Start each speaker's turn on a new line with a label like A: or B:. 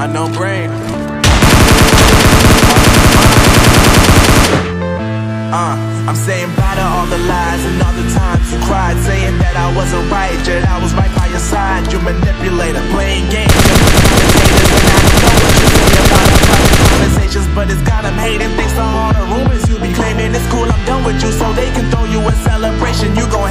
A: Unknown brain. Uh, I'm saying bye to all the lies and all the times you cried, saying that I wasn't right, yet I was right by your side. You manipulator, playing games, but it's got them hating. Thanks to all the rumors you be claiming. It's cool, I'm done with you, so they can throw you a celebration. You gon'